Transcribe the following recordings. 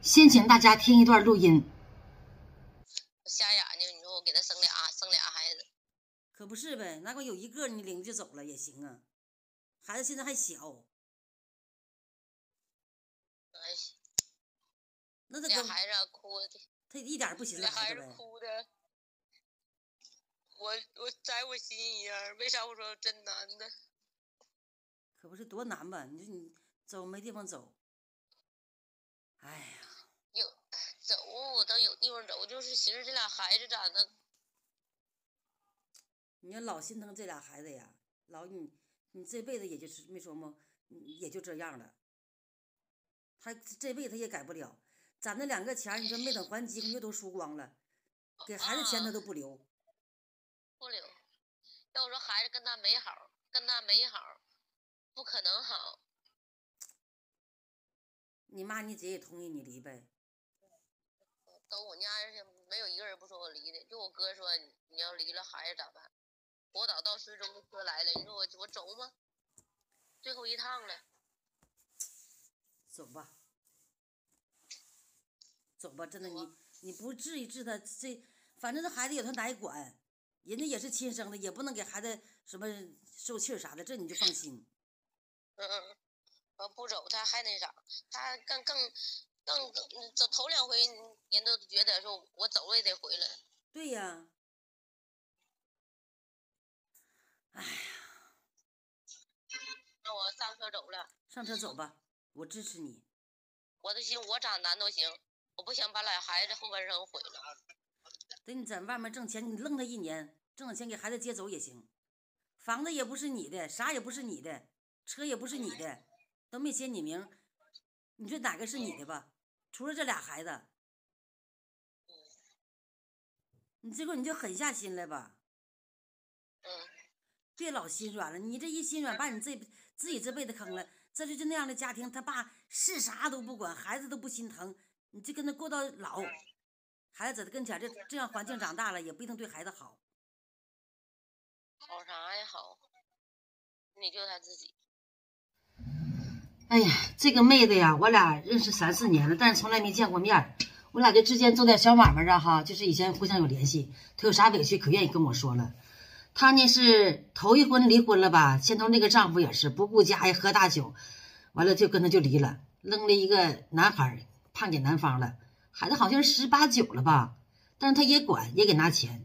先请大家听一段录音。瞎眼睛，你说我给他生俩，生俩孩子，可不是呗？那我有一个你领着就走了也行啊。孩子现在还小，哎，那他跟俩孩子哭的，他一点不寻思俩孩子。哭的，我我在我心一样，为啥我说真难呢？可不是多难吧？你说你走没地方走。哎呀，有走我倒有地方走，就是寻思这俩孩子咋的？你要老心疼这俩孩子呀，老你你这辈子也就是没说嘛，嗯也就这样了。他这辈子他也改不了，攒那两个钱儿，你说没等还机会就都输光了，给孩子钱他都不留。不留。要我说孩子跟他没好，跟他没好，不可能好。你妈你姐也同意你离呗？都我家人没有一个人不说我离的，就我哥说你你要离了孩子咋办？我导到市中的车来了，你说我我走吗？最后一趟了，走吧，走吧，真的你你不治一治他这，反正这孩子有他奶管，人家也是亲生的，也不能给孩子什么受气儿啥的，这你就放心。嗯嗯，我不走他还那啥，他更更更更走头两回人都觉得说我走了也得回来，对呀，哎呀，那我上车走了，上车走吧，我支持你。我都寻思我咋难都行，我不想把俩孩子后半生毁了。等你在外面挣钱，你愣他一年，挣了钱给孩子接走也行。房子也不是你的，啥也不是你的，车也不是你的，都没写你名。你说哪个是你的吧？除了这俩孩子，你最后你就狠下心来吧，嗯，别老心软了。你这一心软，把你这自己这辈子坑了。这就是那样的家庭，他爸是啥都不管，孩子都不心疼，你就跟他过到老，孩子在他跟前，这这样环境长大了，也不一定对孩子好。好啥呀好？你就他自己。哎呀，这个妹子呀，我俩认识三四年了，但是从来没见过面儿。我俩就之间做点小买卖啊，哈，就是以前互相有联系。她有啥委屈可愿意跟我说了。她呢是头一婚离婚了吧？前头那个丈夫也是不顾家呀，喝大酒，完了就跟她就离了，扔了一个男孩儿判给男方了，孩子好像十八九了吧，但是她也管，也给拿钱。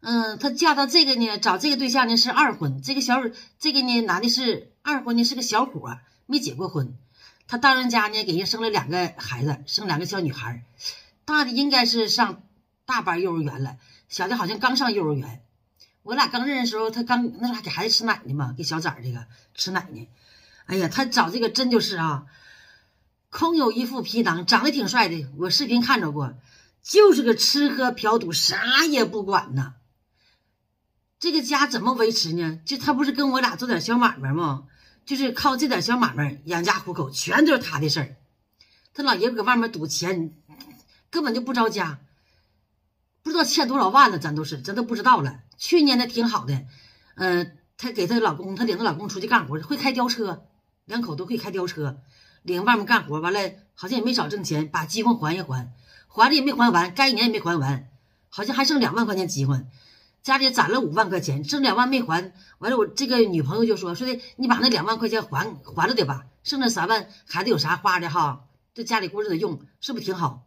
嗯，她嫁到这个呢，找这个对象呢是二婚，这个小这个呢男的是二婚呢是个小伙，没结过婚。他到人家呢给人生了两个孩子，生两个小女孩，大的应该是上大班幼儿园了，小的好像刚上幼儿园。我俩刚认识的时候，他刚那时候还给孩子吃奶呢嘛，给小崽儿这个吃奶呢。哎呀，他找这个真就是啊，空有一副皮囊，长得挺帅的，我视频看着过，就是个吃喝嫖赌啥也不管呐。这个家怎么维持呢？就他不是跟我俩做点小买卖吗？就是靠这点小买卖养家糊口，全都是他的事儿。他老爷搁外面赌钱，根本就不着家，不知道欠多少万了，咱都是咱都不知道了。去年的挺好的，嗯、她给她老公，她领着老公出去干活，会开吊车，两口都会开吊车，领外面干活，完了好像也没少挣钱，把饥荒还一还，还了也没还完，该一年也没还完，好像还剩两万块钱饥荒。家里攒了五万块钱，剩两万没还，完了我这个女朋友就说说的，你把那两万块钱还还了的吧，剩那三万孩子有啥花的哈，这家里过日子用是不挺好？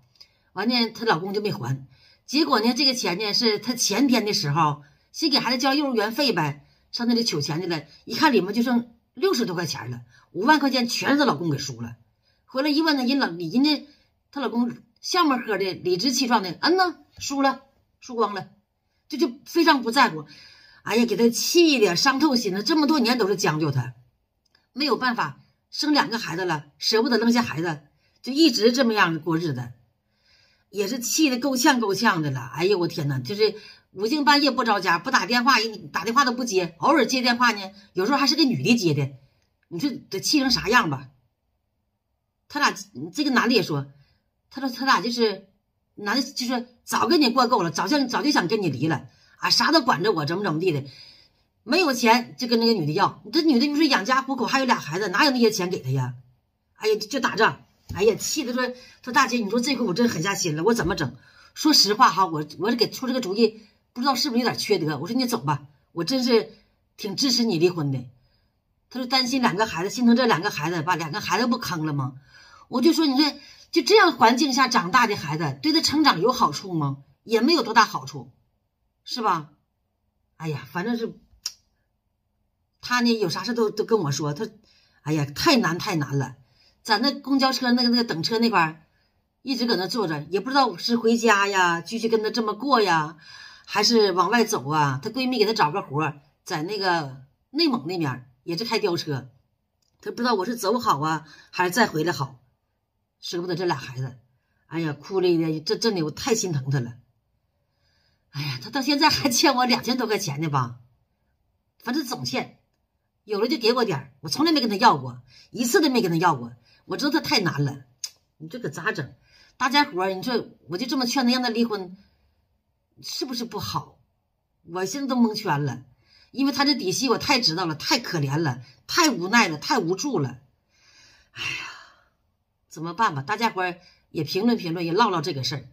完呢，她老公就没还，结果呢，这个钱呢是她前天的时候先给孩子交幼儿园费呗，上那里取钱去了，一看里面就剩六十多块钱了，五万块钱全是她老公给输了，回来一问呢，人老人家她老公笑么呵的，理直气壮的，嗯呐，输了，输光了。这就非常不在乎，哎呀，给他气的伤透心了。这么多年都是将就他，没有办法，生两个孩子了，舍不得扔下孩子，就一直这么样过日子，也是气的够呛够呛的了。哎呀，我天呐，就是五更半夜不着家，不打电话，打电话都不接，偶尔接电话呢，有时候还是个女的接的，你说得气成啥样吧？他俩这个男的也说，他说他俩就是。男的就说早跟你过够了，早想早就想跟你离了啊，啥都管着我，怎么怎么地的，没有钱就跟那个女的要。这女的你说养家糊口，还有俩孩子，哪有那些钱给他呀？哎呀，就打仗，哎呀，气的说说大姐，你说这回我真狠下心了，我怎么整？说实话哈，我我是给出这个主意，不知道是不是有点缺德。我说你走吧，我真是挺支持你离婚的。他说担心两个孩子，心疼这两个孩子，把两个孩子不坑了吗？我就说你这就这样环境下长大的孩子，对他成长有好处吗？也没有多大好处，是吧？哎呀，反正是他呢，有啥事都都跟我说。他，哎呀，太难太难了，在那公交车那个那个等车那块儿，一直搁那坐着，也不知道是回家呀，继续跟他这么过呀，还是往外走啊？她闺蜜给她找个活，在那个内蒙那边也是开吊车，她不知道我是走好啊，还是再回来好，舍不得这俩孩子。哎呀，哭的的，这真的我太心疼他了。哎呀，他到现在还欠我两千多块钱呢吧？反正总欠，有了就给我点儿，我从来没跟他要过，一次都没跟他要过。我知道他太难了，你这可咋整？大家伙儿，你说我就这么劝他让他离婚，是不是不好？我现在都蒙圈了，因为他这底细我太知道了，太可怜了，太无奈了，太无助了。哎呀，怎么办吧？大家伙也评论评论，也唠唠这个事儿。